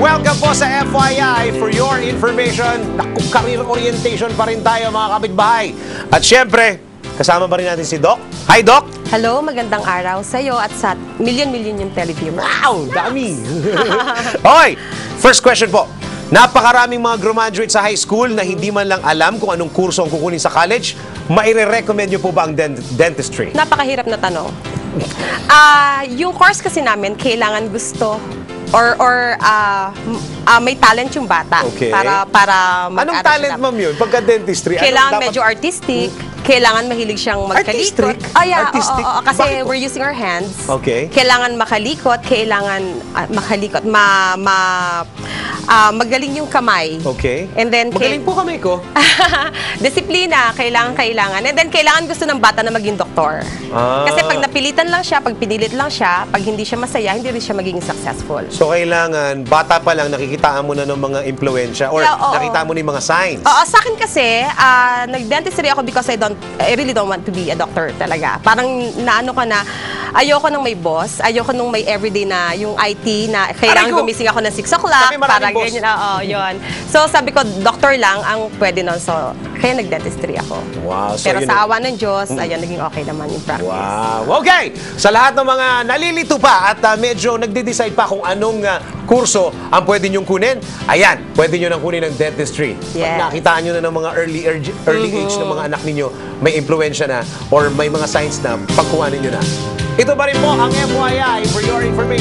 Welcome po sa FYI for your information. Naku, career orientation pa rin tayo mga kapitbahay. At syempre, kasama pa rin natin si Doc. Hi Doc! Hello, magandang araw sa iyo at sa million-million yung televiewers. Wow! Dami! okay, first question po. Napakaraming mga graduate sa high school na hindi man lang alam kung anong kurso ang kukunin sa college. Maire-recommend niyo po ba ang dent- dentistry? Napakahirap na tanong. Ah, yung course kasi namin kailangan gusto or or m- ah, may talent yung bata Okay. para para Anong mag-aral talent, ma'am, yun? Pagka dentistry, anong Kailangan dapat- medyo artistic, kailangan mahilig siyang magkalikot. Artistic? Ah, yeah, Artistic? oo, oo, kasi Bakit we're using our hands. Okay. Kailangan makalikot, kailangan ah, makalikot, ma, ma ah, magaling yung kamay. Okay. And then Magaling po kami ko. Disiplina, kailangan, kailangan. And then, kailangan gusto ng bata na maging doktor. Ah. Kasi pag napilitan lang siya, pag pinilit lang siya, pag hindi siya masaya, hindi rin siya magiging successful. So, kailangan, bata pa lang, nakikitaan mo na ng mga impluensya or Yeah, oo. nakita mo na yung mga signs. Oo, sa akin kasi, ah, nag-dentistry ako because I don't, I really don't want to be a doctor talaga. Parang naano ka na, ayoko nung may boss, ayoko nung may everyday na yung IT na kailangan Aray ko! gumising ako ng 6 o'clock. Kami maraming para boss. ganyan, oo, yun. So sabi ko, doctor lang ang pwede nun. So, kaya nag-dentistry ako. Wow, so Pero yun sa awa ng Diyos, ayun, naging okay naman yung practice. Wow. Okay. Sa lahat ng mga nalilito pa at ah, medyo nagde-decide pa kung anong ah, kurso ang pwede nyong kunin, ayan, pwede nyo nang kunin ng dentistry. Pag Yes. Mm-hmm. nakitaan nyo na ng mga early early, early age ng mga anak ninyo, may impluensya na or may mga signs na pagkuhanin nyo na. Ito pa rin po ang FYI for your information.